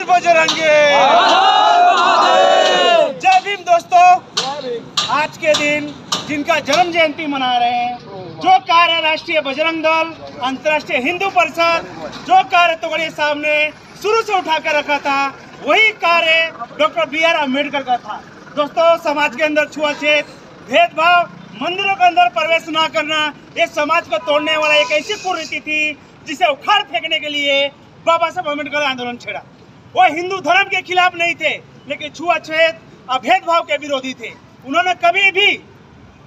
बजरंगे। जय भीम दोस्तों, आज के दिन जिनका जन्म जयंती मना रहे हैं, जो कार्य राष्ट्रीय बजरंग दल, अंतर्राष्ट्रीय हिंदू परिषद, जो कार्य तोगड़िए साहब ने शुरू से उठा कर रखा था, वही कार्य डॉक्टर बी आर अंबेडकर का था। दोस्तों, समाज के अंदर छुआछूत भेदभाव, मंदिरों के अंदर प्रवेश न करना, ये समाज को तोड़ने वाला एक ऐसी कुरीति थी, जिसे उखाड़ फेंकने के लिए बाबा साहब अंबेडकर आंदोलन छेड़ा। वो हिंदू धर्म के खिलाफ नहीं थे, लेकिन छुआछूत और भेदभाव के विरोधी थे। उन्होंने कभी भी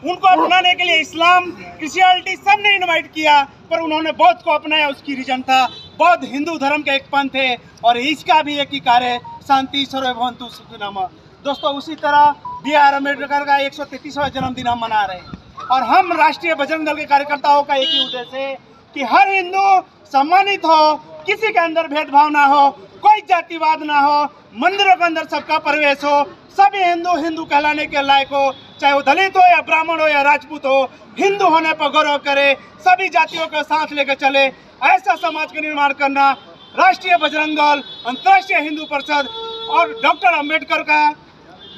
उनको अपनाने के लिए इस्लाम क्रिश्चियनिटी सबने इनवाइट किया, पर उन्होंने बौद्ध को अपनाया, उसकी रीजन था। बौद्ध हिंदू धर्म के एक पंथ है, और इसका भी एक ही कार्य शांति सर्वभवंतु सुखनाम दोस्तों, उसी तरह बी आर अंबेडकर का एक सौ जन्मदिन हम मना रहे हैं। और हम राष्ट्रीय बजरंग दल के कार्यकर्ताओं का एक ही उद्देश्य है कि हर हिंदू सम्मानित हो, किसी के अंदर भेदभाव ना हो कोई जातिवाद ना हो मंदिरों के अंदर सबका प्रवेश हो सभी हिंदू हिंदू कहलाने के लायक हो चाहे वो दलित हो या ब्राह्मण हो या राजपूत हो हिंदू होने पर गौरव करे सभी जातियों का साथ लेकर चले ऐसा समाज का निर्माण करना राष्ट्रीय बजरंग दल अंतर्राष्ट्रीय हिंदू परिषद और डॉक्टर अंबेडकर का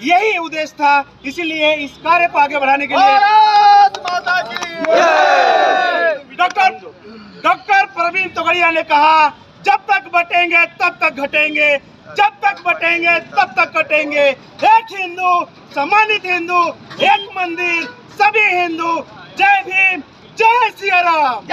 यही उद्देश्य था। इसीलिए इस कार्य को आगे बढ़ाने के लिए डॉक्टर डॉक्टर प्रवीण तोगड़िया ने कहा जब तक बटेंगे, तब तक घटेंगे। जब तक बटेंगे, तब तक कटेंगे एक हिंदू, सम्मानित हिंदू, एक मंदिर, सभी हिंदू। जय भीम, जय सिया राम।